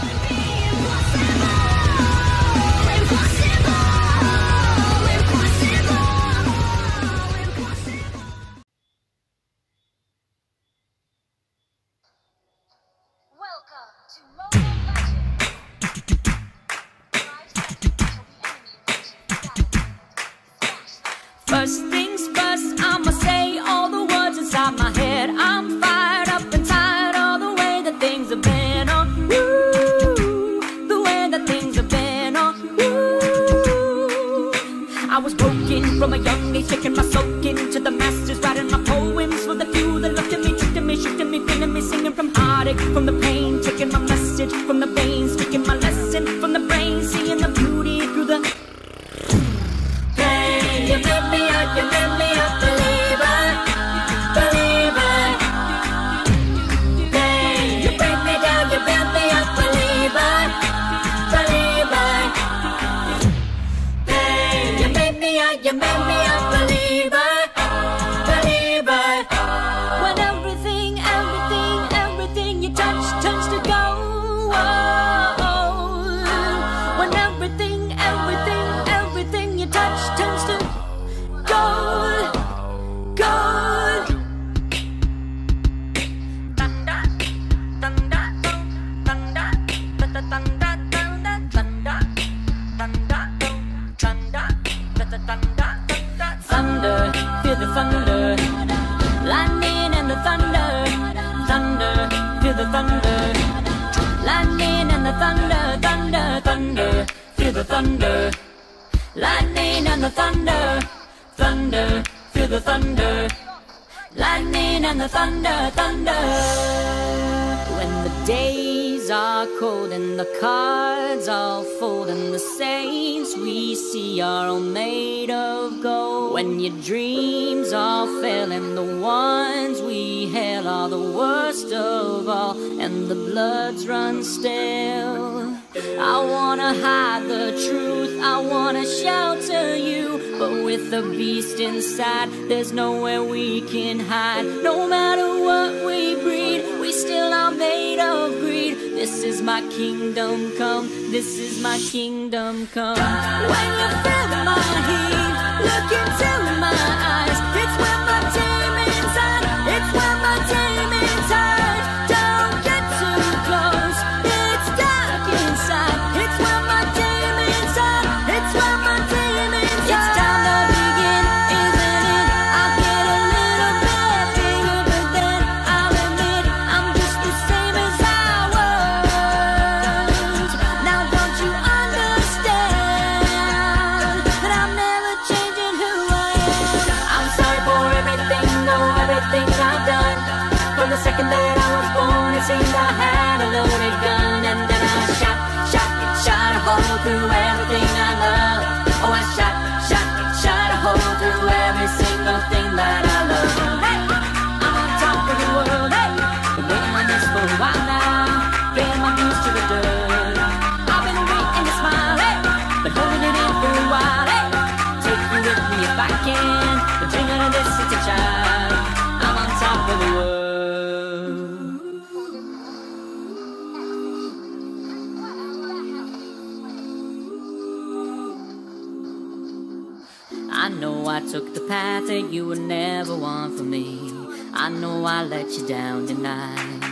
Bye. shifting me the thunder, thunder, feel the thunder. Lightning and the thunder, thunder. When the days are cold and the cards all fold and the saints we see are all made of gold. When your dreams all fail and the ones we hail are the worst of all and the bloods run stale. I wanna hide the truth, I wanna shelter you. But with the beast inside, there's nowhere we can hide. No matter what we breed, we still are made of greed. This is my kingdom come, this is my kingdom come. When you feel my heat, look into my eyes, it's where my demons. for me. I know I let you down tonight.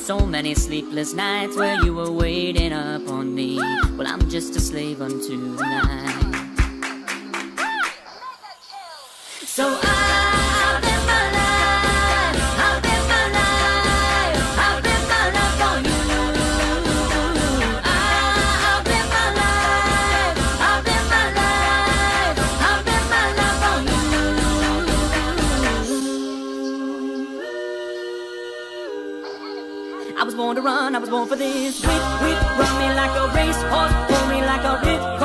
So many sleepless nights where you were waiting up on me. Well, I'm just a slave unto the night. So was born for this. Whip, whip, run me like a racehorse, pull me like a whip.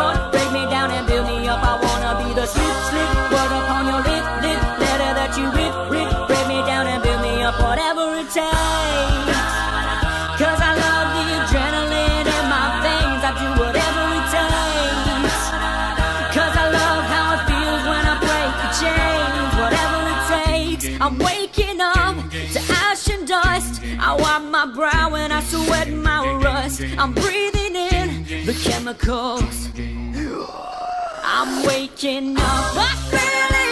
Sweat my rust. I'm breathing in the chemicals. I'm waking up. I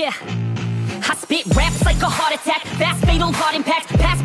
Yeah. I spit raps like a heart attack, fast fatal heart impact, past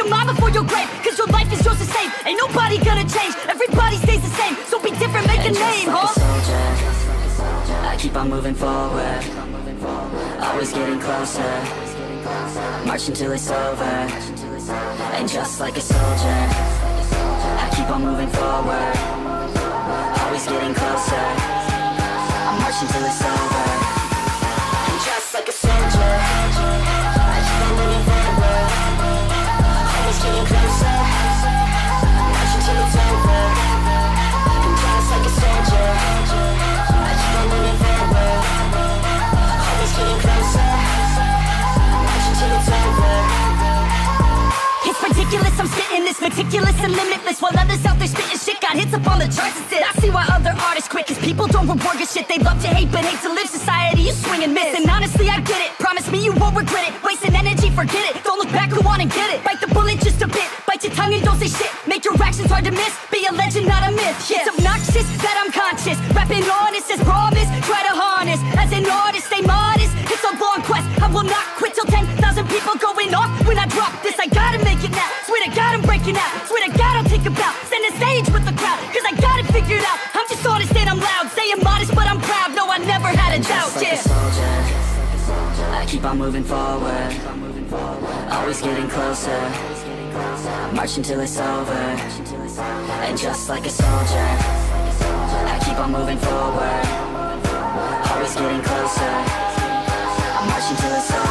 your mind before your grave. Cause your life is yours to save. Ain't nobody gonna change. Everybody stays the same. So be different, make a name, like huh? a soldier, I keep on moving forward. Always getting closer. March until it's over. And just like a soldier, I keep on moving forward. Always getting closer. I march until it's over. It's ridiculous, I'm spitting this meticulous and limitless While others out there spitting shit got hits up on the charts and shit. I see why other artists quit, cause people don't reward good shit. They love to hate, but hate to live society. You swing and miss. And honestly, I get it. Promise me you won't regret it. Wasting energy, forget it. Don't look back, go on and get it. Bite the bullet just a bit. Bite your tongue and don't say shit. Make your actions hard to miss. Be a legend, not a myth. Yeah. It's obnoxious that I'm conscious. Rapping honest as promise. Closer. Marching till it's over. And just like a soldier, I keep on moving forward. Always getting closer. I'm marching till it's over.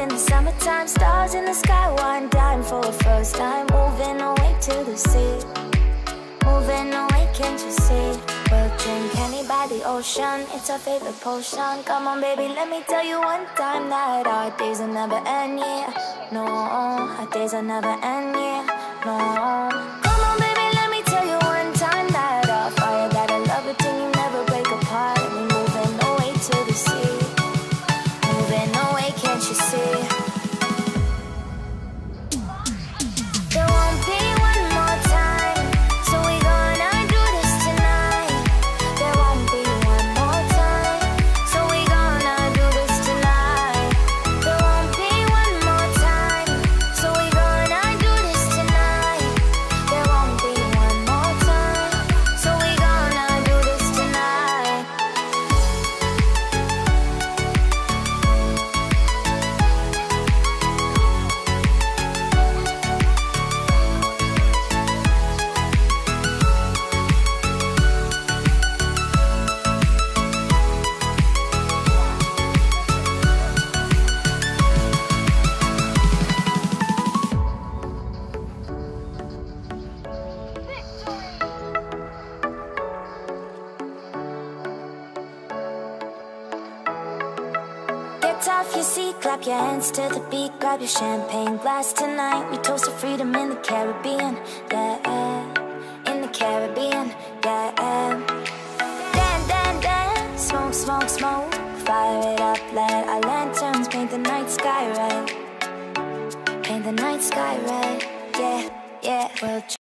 In the summertime, stars in the sky, one dime for a first time. Moving away to the sea. Moving away, can't you see? We'll drink honey by the ocean. It's our favorite potion. Come on, baby, let me tell you one time that our days will never end, yeah. No, our days will never end, yeah. No. Off your seat, clap your hands to the beat, grab your champagne glass tonight. We toast to freedom in the Caribbean, yeah, in the Caribbean, yeah. Dan, dan, dan, smoke, smoke, smoke, fire it up, let our lanterns paint the night sky red, paint the night sky red, yeah, yeah. We'll